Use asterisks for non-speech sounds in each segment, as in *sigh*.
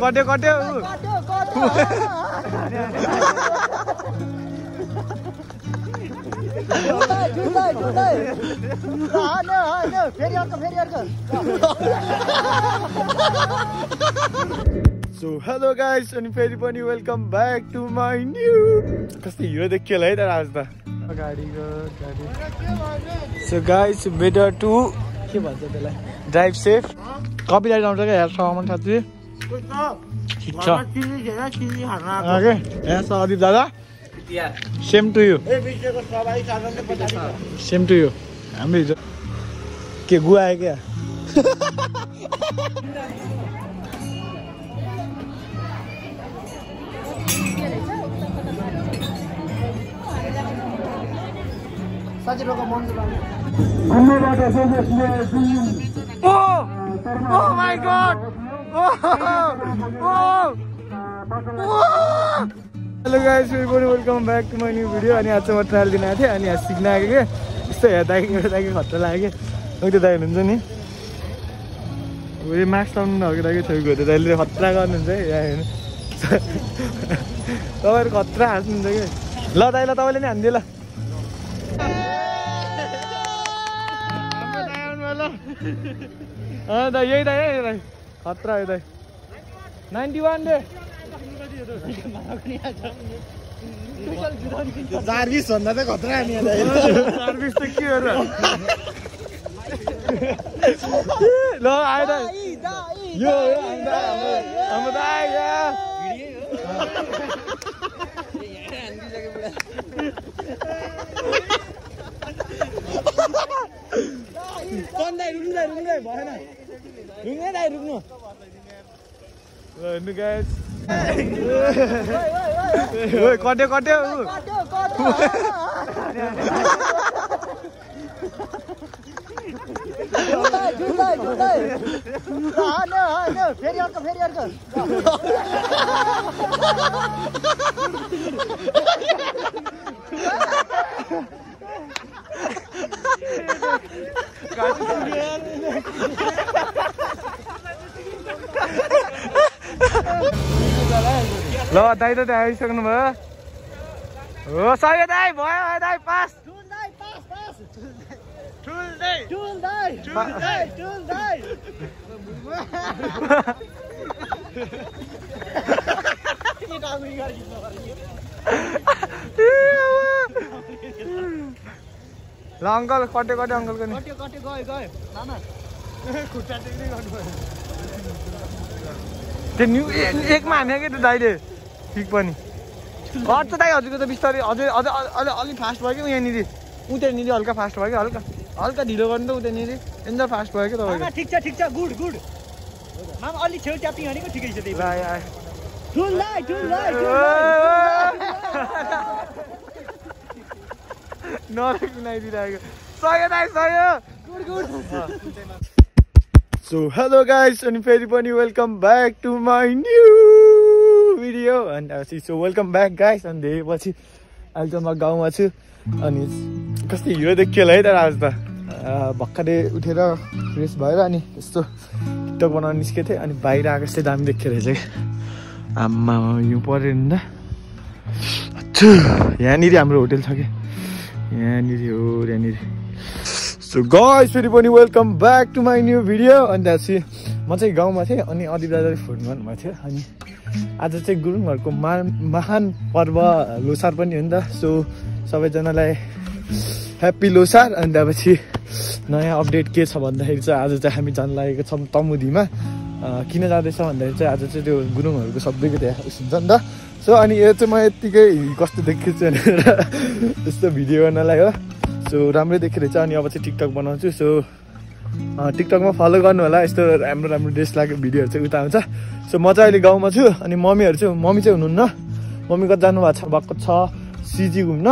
कट्यो कट्यो। So hello guys अनि फेरि पनि welcome back to my new कस्तो हिरो देखियो होला है तर आज त। गाडीको गाडी सो गाइस बेटर टु के भन्छ त्यसलाई? ड्राइभ सेफ कपी राइट आउँछ क्या हेर सामान साथी ठिक छ। अदिप दादा। Same to you same to you हाम्रो हिजो के गुवा आयो क्या? सजिलोको मन Oh! Oh my god! Oh! Hello guys फेरि welcome back to my new video अनि आज चाहिँ म ट्रायल दिन आएको थिएँ। अनि आज सिक्न आएको क्या। यस्तो हेर्दाखेरि हेर्दाखेरि खतरा लाग्यो। क्या त्यो दाइ हुनुहुन्छ नि? उयो मास्क लाउनु नभएको दाइको छेउको त्यो दाइले खतरा गर्नुहुन्छ है। यहाँ हेर्नु। तपाईँहरू खतरा हाँस्नुहुन्छ कि ल दाइ ल तपाईँले नि हानिदियो ल। अँ दाइ यही दाइ है दाइ खतरा हो दाइ नाइन्टी वान डे सर्भिस भन्दा त खतरा नि सर्भिस त के हो र ल आयो दाइ यो यो हाम्रो दाइ, कट्यो कट्यो। फेरि अर्को फेरि अर्को। Lo đây đây đây sưng nữa. Ừ, sao vậy đây? Bỏ ở đây pass. Chun đây pass pass. Chun đây. Chun đây. Chun đây. Chun đây. ल अङ्कल कट्यो कट्यो अङ्कलको नि। कट्यो कट्यो गयो गयो। त्यो न्यु एकमा हान्यो क्या त्यो दाइले? ठिक पनि। गर्छ दाइ हजुरको त बिस्तारै अझै अझै अझै अलिक फास्ट भयो कि यहाँनिर उ त्यहाँनिर हल्का फास्ट भयो कि हल्का हल्का ढिलो गर्नु त उ त्यहाँनिर एन्जर फास्ट भयो कि तपाईँको। ठिक छ ठिक छ गुड गुड। मामा अलि छेउ ट्यापिङ हानेको ठिकै छ त्यही ठुल दाइ सय सो हेलो गाइस अनि फेरि पनि welcome back to my new video अनि सो वेलकम ब्याक गाइस अनि धेरै पछि अहिले त म गाउँमा छु अनि कस्तो हिरो देखियो होला है तर आज त। भर्खरै उठेर फ्रेस भएर अनि यस्तो टिकटक बनाउन निस्केको थिएँ अनि बाहिर आएको यस्तै दामी देखियो रहेछ कि आम्मा हिउँ पऱ्यो नि त अच्छु यहाँनिर हाम्रो होटेल छ कि यहाँनिर हो यहाँनिर। सो गाइस फेरि पनि welcome back to my new video अनि चाहिँ म चाहिँ गाउँमा थिएँ अनि अदिप दादाले फोन गर्नुभएको थियो अनि आज चाहिँ गुरुङहरूको मा महान पर्व लोसार पनि हो नि त। सो सबैजनालाई ह्याप्पी लोसार अनि त्यहाँपछि नयाँ अपडेट के छ भन्दाखेरि चाहिँ आज चाहिँ हामी जान लागेको छौँ तमुदीमा। किन जाँदैछ भन्दाखेरि चाहिँ आज चाहिँ त्यो गुरुङहरूको सबैको त्यहाँ उस हुन्छ नि त। सो अनि यो चाहिँ म यत्तिकै कस्तो देखेको छु भनेर यस्तो भिडियो गर्नलाई हो सो राम्रै देखिरहेछ अनि अब चाहिँ टिकटक बनाउँछु सो टिकटकमा फलो गर्नु होला यस्तो राम्रो राम्रो ड्रेस लागेको भिडियोहरू चाहिँ उता आउँछ सो म चाहिँ अहिले गाउँमा छु अनि मम्मीहरू चाहिँ मम्मी चाहिँ हुनुहुन्न मम्मी कता जानुभएको छ भएको छ सिजी घुम्न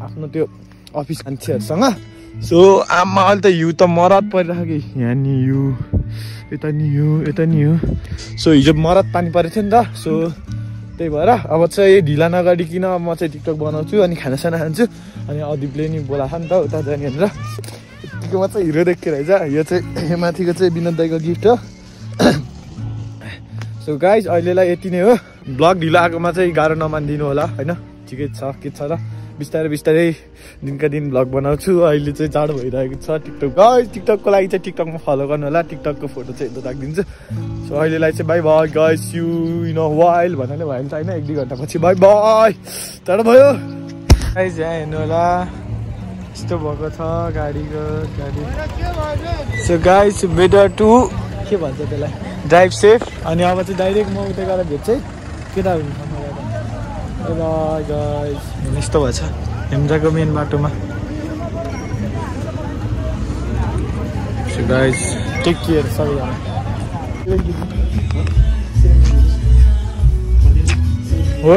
आफ्नो त्यो अफिस मान्छेहरूसँग सो आमा अहिले त हिउँ त मरत परिरहेको यहाँ नि हिउँ यता नि हिउँ यता नि हिउँ सो हिजो मरत पानी परेको थियो नि त सो त्यही भएर अब चाहिँ ढिला नगरिकन म चाहिँ टिकटक बनाउँछु अनि खानासाना खान्छु। अनि अदिपले नि बोलाएको नि त उता जाने भनेर। माथिको चाहिँ हिरो देखियो रहेछ। यो चाहिँ यो *coughs* माथिको चाहिँ विनोद दाईको गिफ्ट हो। *coughs* सो गाइज अहिलेलाई यति नै हो। ब्लग ढिलो आएकोमा चाहिँ गाह्रो नमानिदिनु होला होइन? ठिकै छ के छ र? बिस्तारै बिस्तारै दिनका दिन ब्लग बनाउँछु। अहिले चाहिँ जाडो भइरहेको छ टिकटक गाइज टिकटकको लागि चाहिँ टिकटकमा फलो गर्नु होला। टिकटकको फोटो चाहिँ यता राखिदिन्छु। सो अहिलेलाई चाहिँ bye bye guys you in while भन्नाले भइहाल्छ होइन एक दुई घन्टापछि बाई बाई तर भयो। यहाँ हेर्नु होला। यस्तो भएको छ गाडीको गाडी। सो गाइस बेटर टु के भन्छ त्यसलाई? ड्राइभ सेफ अनि अब चाहिँ डाइरेक्ट म उता गएर भेट्छु केटाहरू यस्तो भएछ। हेम्जाको मेन बाटोमा। सो गाइस टेक केयर सबैजना हो?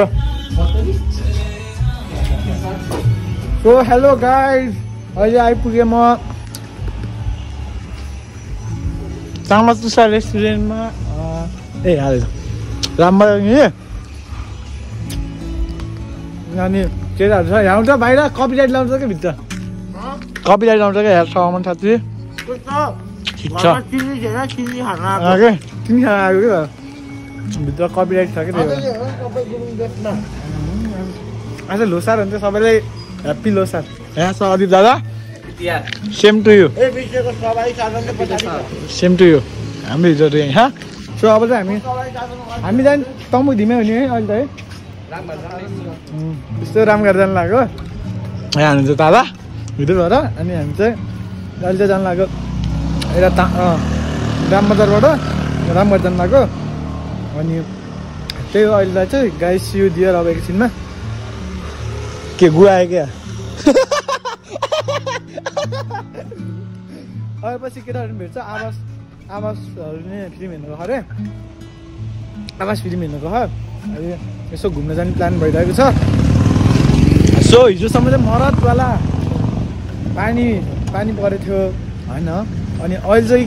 सो हेलो गाइज अहिले आइपुगेँ म। चामचुसा रेस्टुरेन्टमा। ए हालेछ रामबाङ अनि केटाहरू छ यहाँ आउँछ बाहिर कपिराइट लाउँछ क्या भित्र। कपिराइट लाउँछ क्या यहाँ सामान साथी। ठिक छ। चिनी खान के तिमी खाना आएको क्या भित्र कपिराइट छ क्या आज लोसार हुन्छ सबैलाई ह्याप्पी लोसार। यहाँ छ अदिप दादा। सेम टु यु ए विश्वको सबै साधन सेम टु यु हाम्रो हिजो यहीँ सो अब चाहिँ हामी हामी जाने तम्बु धिमै हुने है अहिले त है। उम्, यस्तो रामघाट जानु लाग्यो। यहाँ हुनुहुन्छ दादा भित्रबाट अनि हामी चाहिँ अहिले चाहिँ जानु लाग्यो। यता ता अँ, रामबजारबाट रामघाट जानु लाग्यो। अनि त्यही हो अहिले चाहिँ गाई सिउ दिएर अब एकछिनमा के गुवायो क्या? पछि केटाहरू पनि भेट्छ। आवास आवासहरू नै फिल्म हेर्नु गएको अरे आवास फिल्म हेर्नु अहिले यसो घुम्न जाने प्लान भइरहेको छ। सो हिजोसम्म चाहिँ मरदवाला पानी पानी परेको थियो होइन? अनि अहिले चाहिँ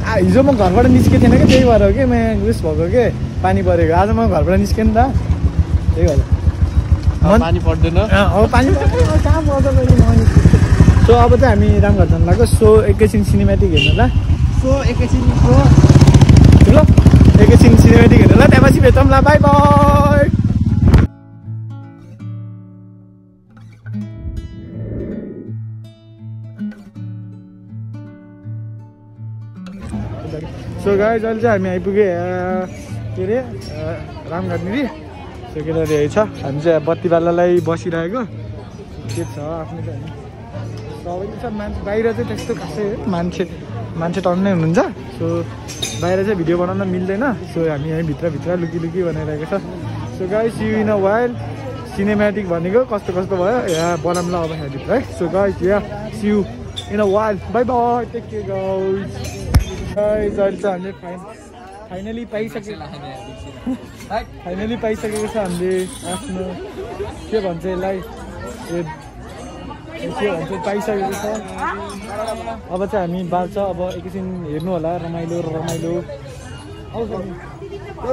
आ, हिजो म घरबाट निस्केको थिएन कि त्यही भएर हो कि म उयस भएको के? पानी परेको। आज म घरबाट निस्केँ नि त। त्यही भएर। पानी पर्दैन। अब पानी पर्दैन, कहाँ पर्छ। सो अब चाहिँ हामी रामघाट जानु लाग्यो। सो एकैछिन सिनेमेटिक हेर्नु ल। सो एकैछिन सो ल। एकैछिन सिनेमेटिक हेर्नु ल त्यहाँपछि भेटौँ ल बाई बाई सो गाइज अहिले चाहिँ हामी आइपुग्यो यहाँ के अरे रामघाटनिर सो केटाहरू यही छ। हामी चाहिँ बत्तीवालालाई बसिरहेको। के छ आफ्नो चाहिँ सबै छ मान्छे बाहिर चाहिँ त्यस्तो खासै मान्छे मान्छे टन्नै हुनुहुन्छ। सो बाहिर चाहिँ भिडियो बनाउन मिल्दैन। सो हामी यहीँ भित्रभित्र लुकी लुकी बनाइरहेको छ। So guys you in a while cinematic भनेको कस्तो कस्तो भयो? यहाँ बनाउँला अब यहाँभित्र है? So guys yeah see you in a while bye bye take care guys अहिले चाहिँ हामीले फाइन फाइनली पाइसकेको फाइनली पाइसकेको छ हामीले आफ्नो के भन्छ यसलाई? के भन्छ पाइसकेको छ। अब चाहिँ हामी बाल्छ अब एकैछिन हेर्नु होला रमाइलो रमाइलो।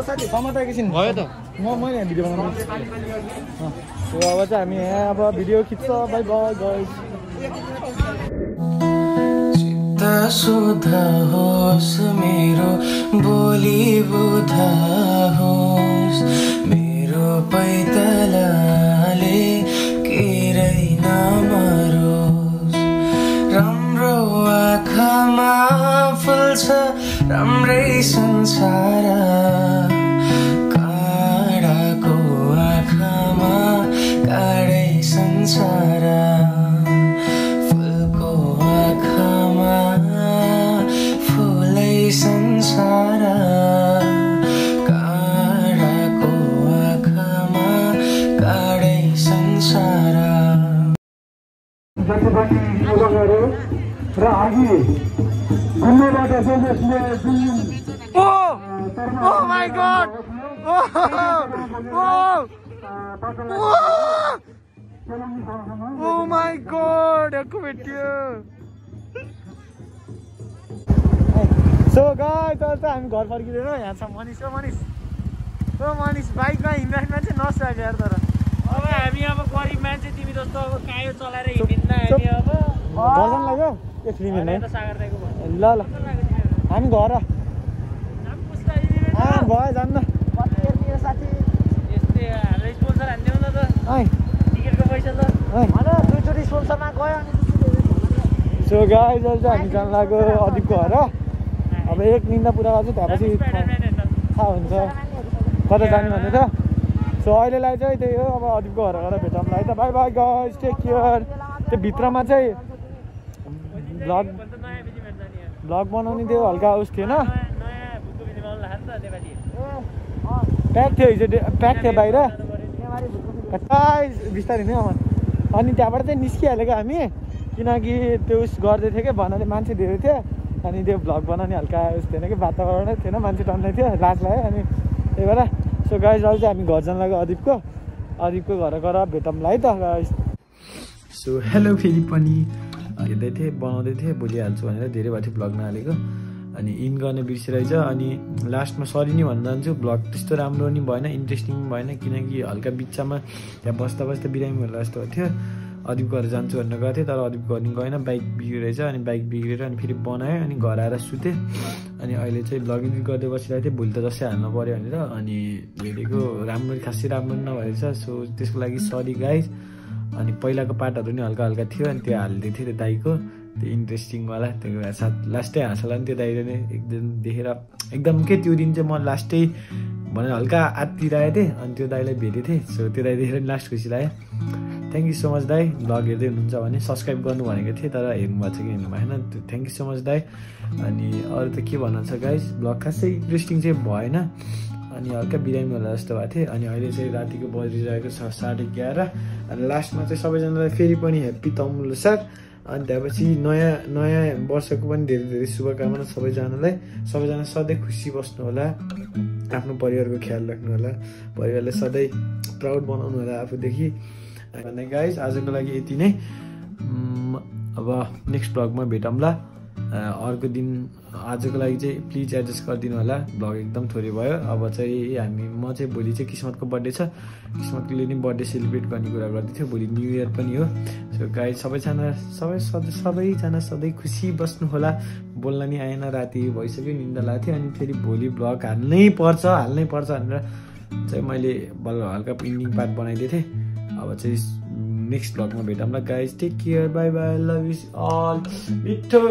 साथी त एकैछिन। भयो त। म मैले यहाँ भिडियो बनाउनु। अब चाहिँ हामी यहाँ अब भिडियो खिच्छ बाई बाई गाइस चित्त शुद्ध होस् मेरो बोली बुध होस्। संसार काँडाको आँखामा काँडै संसार फुलको आँखामा फुलै संसार काँडाको आँखामा काँडै संसार। जति पनि युवकहरू र अघि घुम्नेबाट चाहिँ यसले जुन Oh! Oh my god! Oh! *laughs* Oh! Oh! My god! aku भेटियो सो गाइस अहिले चाहिँ हामी घर फर्किँदैन यहाँ छ मनिष हो मनिष हो मनिष बाइकमा हिँड्दाखेरि मान्छे नसुहाल्यो यार तर अब हामी अब गरिब मान्छे तिमी जस्तो अब कायो चलाएर हामी अब गर्छन् लाग्यो ए फ्री होइन मिल्ने त सागर दाइको ल ल हामी घर भयो जान्न यस्तै हाम्रो स्पोन्सर हानिदिनु न त है टिकटको पैसा त है स्पोन्सरमा गयो सो गाइज अहिले चाहिँ हामी जानु लाग्यो अदिपको घर अब एक निन्दा पुरा गर्छु त्यहाँपछि थाहा हुन्छ। कता जाने भन्ने त? सो अहिलेलाई चाहिँ त्यही हो अब अदिपको घर गएर है त। Bye bye guys take care त्यो भित्रमा चाहिँ भ्लग। भ्लग बनाउने त्यो हल्का उस थिएन। प्याक थियो हिजो प्याक थियो बाहिर। बिस्तारै नै अमन अनि त्यहाँबाट चाहिँ निस्किहालेको हामी किनकि त्यो उस गर्दै थियो क्या भन्नाले मान्छे धेरै थियो अनि त्यो भ्लग बनाउने हल्का उस थिएन कि वातावरणै थिएन मान्छे टन्नै थियो लाज लाग्यो। अनि त्यही भएर सो गाइज अहिले चाहिँ हामी घर जानु लाग्यो अदिपको अदिपको घर गएर भेटौँला है त सो हेलो फेरि पनि। हेर्दै थिएँ बनाउँदै थिएँ भोलिहाल्छु भनेर धेरै भएको थियो भ्लग नहालेको। अनि इन गर्ने बिर्सिरहेछ अनि लास्टमा सरी नै भन्न जान्छु भ्लग त्यस्तो राम्रो नि भएन इन्ट्रेस्टिङ भएन किनकि हल्का बिचमा त्यहाँ बस्दा बस्दा बिरामी होला जस्तो थियो अदिप घर जान्छु भनेर गएको थिएँ तर अदिप घर नि गएन बाइक बिग्रेछ अनि बाइक बिग्रेर अनि फेरि बनाएँ अनि घर आएर सुतेँ। अनि अहिले चाहिँ एडिट गर्दै बसिरहेको थिएँ भोलि त जस्तै हाल्नु पऱ्यो भनेर। अनि हेरेको राम्रो खासै राम्रो नभएछ सो त्यसको लागि सरी गाइज अनि पहिलाको पार्टहरू नि हल्का हल्का थियो अनि त्यो हालिदिएको थियो त्यो दाईको त्यो इन्ट्रेस्टिङवाला त्यो साथ लास्टै हाँसला नि त्यो दाईले नै एकदम देखेर एकदम के त्यो दिन चाहिँ म लास्टै भनेर हल्का आत्तिरहेको थिएँ अनि त्यो दाईलाई भेटेको थिएँ सो त्यो दाई देखेर लास्ट खुसी लाग्यो थ्याङ्क यू सो मच दाई भ्लग हेर्दै हुनुहुन्छ भने सब्सक्राइब गर्नु भनेको थिएँ तर हेर्नुभएको छ कि हेर्नु भएन थ्याङ्क यू सो मच दाई अनि अरू त के भन्नु छ गाइस भ्लग खासै इन्ट्रेस्टिङ चाहिँ भएन अनि हल्का बिरामी होला जस्तो भएको थियो अनि अहिले चाहिँ रातिको बजिरहेको छ साढे एघार अनि लास्टमा चाहिँ सबैजनालाई फेरि पनि ह्याप्पी तमुल साथ अनि त्यहाँपछि नयाँ नयाँ वर्षको पनि धेरै धेरै शुभकामना सबैजनालाई। सबैजना सधैँ खुसी बस्नु होला आफ्नो परिवारको ख्याल राख्नु होला परिवारलाई सधैँ प्राउड बनाउनु होला आफूदेखि। भन्ने गाइस आजको लागि यति नै। अब नेक्स्ट ब्लगमा भेटौँला। अर्को दिन आजको लागि चाहिँ प्लिज एडजस्ट गरिदिनु होला। भ्लग एकदम थोरै भयो। अब चाहिँ हामी म चाहिँ भोलि चाहिँ किस्मतको बर्थडे छ। किस्मतले नि बर्थडे सेलिब्रेट गर्ने कुरा गर्दै थियो। भोलि न्यु इयर पनि हो। सो गाई सबैजना सबै सधैँ सबैजना सधैँ खुसी बस्नु होला। बोल्न नि आएन राति भइसक्यो निन्दा लागेको थियो। अनि फेरि भोलि भ्लग हाल्नै पर्छ हाल्नै पर्छ भनेर चाहिँ मैले बल्ल हल्का इन्डिङ पार्ट बनाइदिएको थिएँ। अब चाहिँ नेक्स्ट भ्लगमा भेटौँला guys take care bye bye love you all मिठो